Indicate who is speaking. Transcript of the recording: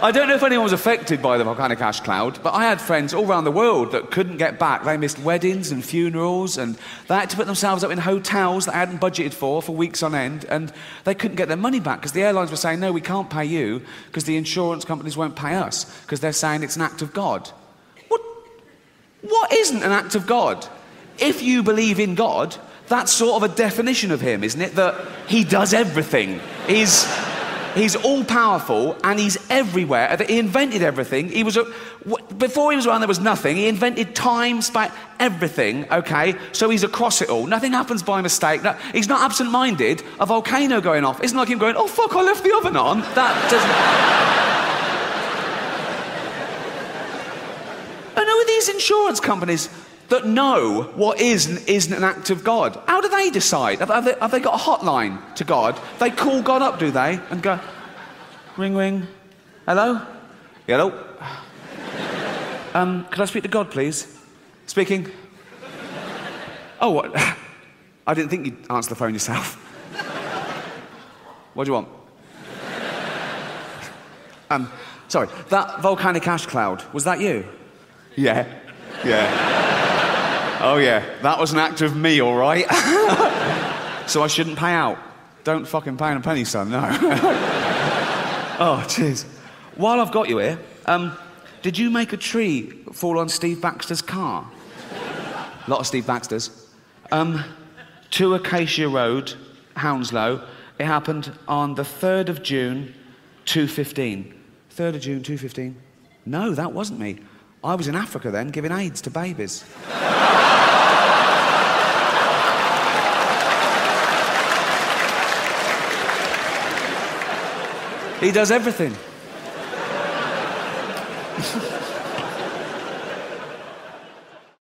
Speaker 1: I don't know if anyone was affected by the volcanic ash cloud, but I had friends all around the world that couldn't get back. They missed weddings and funerals, and they had to put themselves up in hotels that they hadn't budgeted for for weeks on end, and they couldn't get their money back because the airlines were saying, no, we can't pay you because the insurance companies won't pay us because they're saying it's an act of God. What, what isn't an act of God? If you believe in God, that's sort of a definition of him, isn't it? That he does everything. He's He's all powerful and he's everywhere. He invented everything. He was a, before he was around, there was nothing. He invented time, space, everything. Okay, so he's across it all. Nothing happens by mistake. No, he's not absent-minded. A volcano going off. It's not like him going, "Oh fuck, I left the oven on." That doesn't. I know these insurance companies that know what is and isn't an act of God. How do they decide? Have, have, they, have, they, got a hotline to God? They call God up, do they? And go, ring, ring. Hello? Hello? Um, could I speak to God, please? Speaking. Oh, what? I didn't think you'd answer the phone yourself. what do you want? Um, sorry, that volcanic ash cloud, was that you? Yeah. Yeah. Oh, yeah, that was an act of me, all right. so I shouldn't pay out. Don't fucking pay in a penny, son, no. oh, cheers. While I've got you here, um, did you make a tree fall on Steve Baxter's car? a lot of Steve Baxter's. Um, to Acacia Road, Hounslow. It happened on the 3rd of June, 2.15. 3rd of June, 2.15. No, that wasn't me. I was in Africa then, giving AIDS to babies. He does everything.